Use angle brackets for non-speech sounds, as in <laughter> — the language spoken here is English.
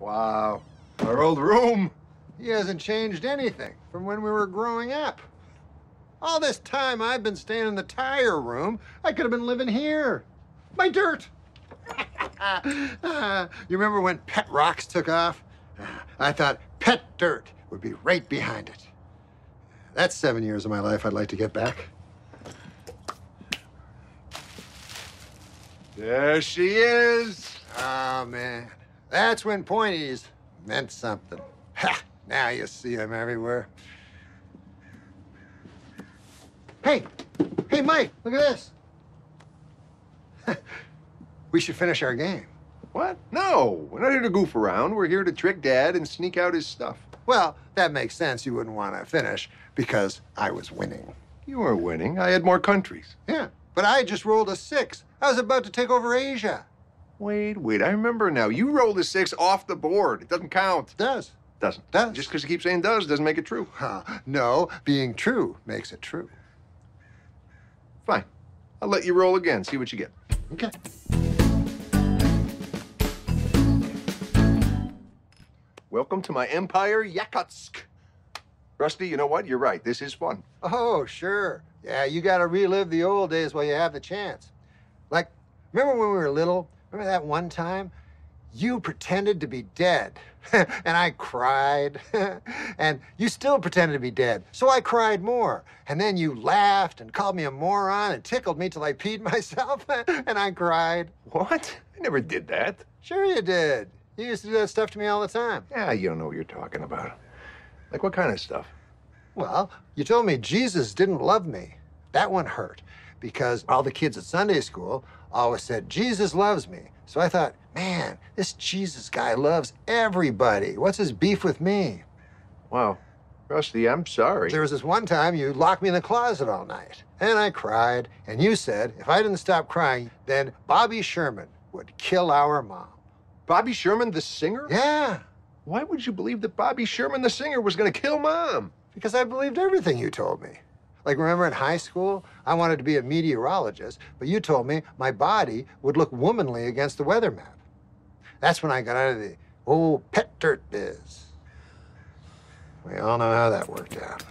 Wow. Our old room. He hasn't changed anything from when we were growing up. All this time I've been staying in the tire room, I could have been living here. My dirt. <laughs> You remember when Pet Rocks took off? I thought Pet Dirt would be right behind it. That's seven years of my life I'd like to get back. There she is. Oh, man. That's when pointies meant something. Ha! Now you see them everywhere. Hey! Hey, Mike, look at this. <laughs> we should finish our game. What? No, we're not here to goof around. We're here to trick Dad and sneak out his stuff. Well, that makes sense. You wouldn't want to finish because I was winning. You were winning. I had more countries. Yeah, but I just rolled a six. I was about to take over Asia. Wait, wait. I remember now. You rolled a six off the board. It doesn't count. It Does. Doesn't. Does. Just because you keep saying does doesn't make it true. Huh. No, being true makes it true. Fine. I'll let you roll again. See what you get. Okay. Welcome to my empire, Yakutsk. Rusty, you know what? You're right. This is fun. Oh, sure. Yeah, you got to relive the old days while you have the chance. Like, remember when we were little? Remember that one time? You pretended to be dead, <laughs> and I cried. <laughs> and you still pretended to be dead, so I cried more. And then you laughed and called me a moron and tickled me till I peed <laughs> myself, and I cried. What? I never did that. Sure, you did. You used to do that stuff to me all the time. Yeah, you don't know what you're talking about. Like what kind of stuff? Well, you told me Jesus didn't love me. That one hurt because all the kids at Sunday school always said, Jesus loves me. So I thought, man, this Jesus guy loves everybody. What's his beef with me? Wow. Rusty, I'm sorry. There was this one time you locked me in the closet all night, and I cried, and you said if I didn't stop crying, then Bobby Sherman would kill our mom. Bobby Sherman, the singer? Yeah, Why would you believe that Bobby Sherman, the singer, was going to kill Mom? because I believed everything you told me. Like, remember in high school, I wanted to be a meteorologist, but you told me my body would look womanly against the weather map. That's when I got out of the old pet dirt biz. We all know how that worked out.